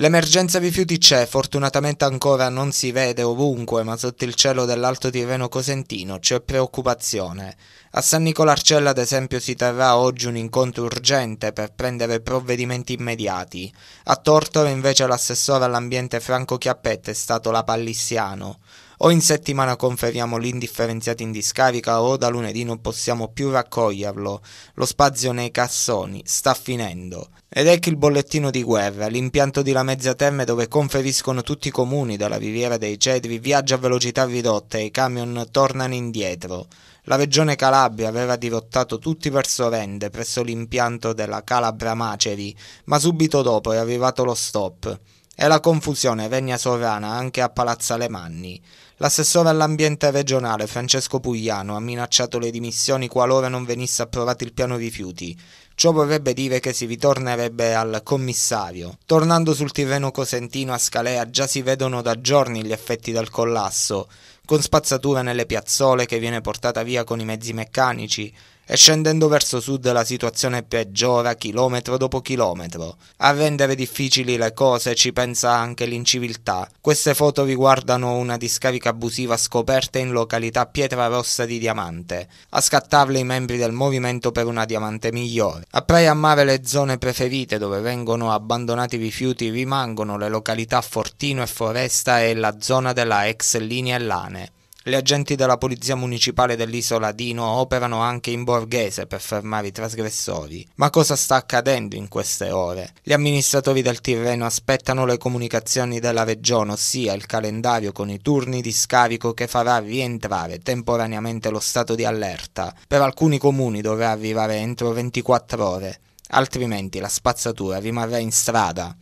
L'emergenza rifiuti c'è, fortunatamente ancora non si vede ovunque, ma sotto il cielo dell'Alto Tirreno Cosentino c'è preoccupazione. A San Nicolarcella, ad esempio, si terrà oggi un incontro urgente per prendere provvedimenti immediati. A Tortore, invece, l'assessore all'ambiente Franco Chiappette è stato la Pallissiano. O in settimana conferiamo l'indifferenziato in discarica o da lunedì non possiamo più raccoglierlo. Lo spazio nei cassoni sta finendo. Ed ecco il bollettino di guerra, l'impianto di Lamezia Terme dove conferiscono tutti i comuni della Riviera dei Cedri viaggia a velocità ridotta e i camion tornano indietro. La regione Calabria aveva dirottato tutti verso Rende presso l'impianto della Calabra Maceri, ma subito dopo è arrivato lo stop. E la confusione regna sovrana anche a Palazzo Alemanni. L'assessore all'ambiente regionale Francesco Pugliano ha minacciato le dimissioni qualora non venisse approvato il piano rifiuti. Ciò vorrebbe dire che si ritornerebbe al commissario. Tornando sul Tirreno Cosentino a Scalea già si vedono da giorni gli effetti del collasso con spazzatura nelle piazzole che viene portata via con i mezzi meccanici, e scendendo verso sud la situazione peggiora chilometro dopo chilometro. A rendere difficili le cose ci pensa anche l'inciviltà. Queste foto riguardano una discarica abusiva scoperta in località Pietra Rossa di Diamante. A scattarle i membri del movimento per una diamante migliore. A Praia Mare le zone preferite dove vengono abbandonati i rifiuti rimangono le località Fortino e Foresta e la zona della ex linea Lane. Gli agenti della Polizia Municipale dell'isola Dino operano anche in borghese per fermare i trasgressori. Ma cosa sta accadendo in queste ore? Gli amministratori del Tirreno aspettano le comunicazioni della regione, ossia il calendario con i turni di scarico che farà rientrare temporaneamente lo stato di allerta. Per alcuni comuni dovrà arrivare entro 24 ore, altrimenti la spazzatura rimarrà in strada.